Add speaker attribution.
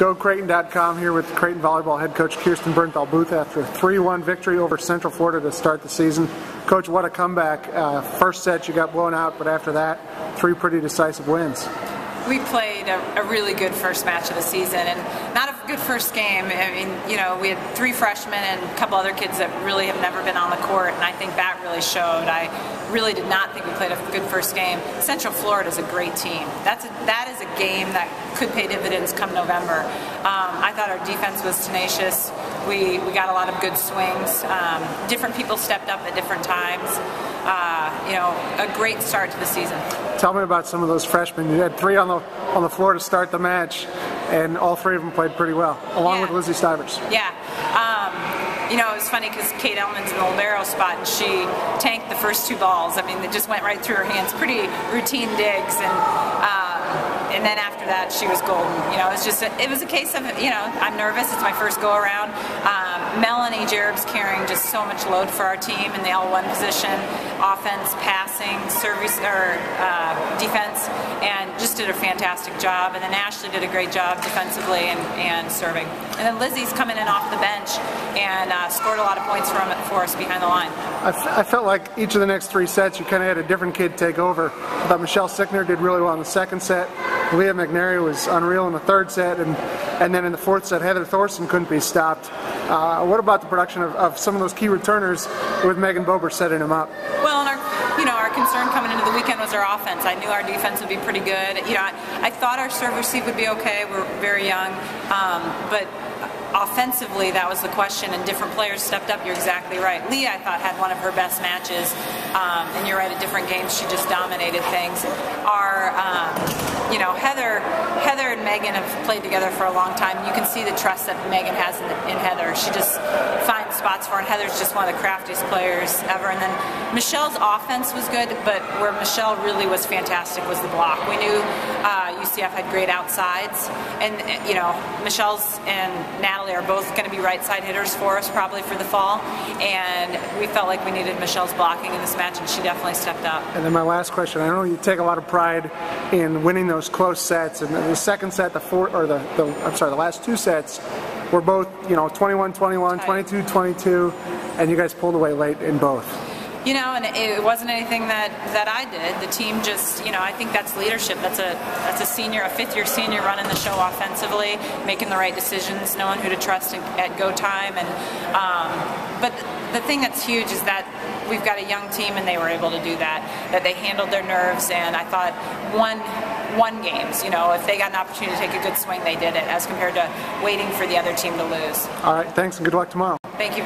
Speaker 1: GoCreighton.com here with Creighton volleyball head coach Kirsten Bernthal Booth after a 3-1 victory over Central Florida to start the season. Coach, what a comeback. Uh, first set you got blown out, but after that, three pretty decisive wins
Speaker 2: we played a, a, really good first match of the season and not a good first game. I mean, you know, we had three freshmen and a couple other kids that really have never been on the court, and I think that really showed. I really did not think we played a good first game. Central Florida is a great team. That's a, that is a game that could pay dividends come November. Um, I thought our defense was tenacious. We, we got a lot of good swings. Um, different people stepped up at different times. Uh, you know, a great start to the season.
Speaker 1: Tell me about some of those freshmen. You had three on the on the floor to start the match, and all three of them played pretty well, along
Speaker 2: yeah.
Speaker 1: with Lizzie Stivers.
Speaker 2: Yeah. Um, you know, it was funny because Kate Elman's in the libero spot, and she tanked the first two balls. I mean, it just went right through her hands. Pretty routine digs, and uh, and then after that, she was golden. You know, it was just a, it was a case of you know, I'm nervous. It's my first go around. Um, Melanie carrying just so much load for our team in the L1 position, offense, passing, service or uh, defense, and just did a fantastic job. And then Ashley did a great job defensively and, and serving. And then Lizzie's coming in off the bench and uh, scored a lot of points from for us behind the line.
Speaker 1: I, felt like each of the next three sets you kind of had a different kid take over. I thought Michelle Sickner did really well in the second set. Leah McNary was unreal in the third set, and and then in the fourth set, Heather Thorson couldn't be stopped. Uh, what about the production of, of, some of those key returners with Megan Bober setting them up?
Speaker 2: Well, you know, our concern coming into the weekend was our offense. I knew our defense would be pretty good. You know, I, I thought our serve receive would be okay. We're very young, um, but offensively, that was the question, and different players stepped up. You're exactly right. Leah, I thought, had one of her best matches, um, and you're right. At different games, she just dominated things. Our, um, you know, Heather, Heather and Megan have played together for a long time. You can see the trust that Megan has in, in Heather. She just finds spots for, her, and Heather's just one of the craftiest players ever. And then Michelle's offense was good, but where Michelle really was fantastic was the block. We knew uh, UCF had great outsides, and you know, Michelle's and Natalie are both going to be right side hitters for us probably for the fall. And we felt like we needed Michelle's blocking in this match, and she definitely stepped up.
Speaker 1: And then my last question I know you take a lot of pride in winning those close sets. And the second set, the four, or the, the I'm sorry, the last two sets were both, you know, 21 21, 22 22, and you guys pulled away late in both.
Speaker 2: You know, and it wasn't anything that, that I did. The team just, you know, I think that's leadership. That's a that's a senior, a fifth year senior running the show offensively, making the right decisions, knowing who to trust at go time. And um, but the thing that's huge is that we've got a young team, and they were able to do that. That they handled their nerves, and I thought one one games. You know, if they got an opportunity to take a good swing, they did it, as compared to waiting for the other team to lose.
Speaker 1: All right, thanks, and good luck tomorrow.
Speaker 2: Thank you.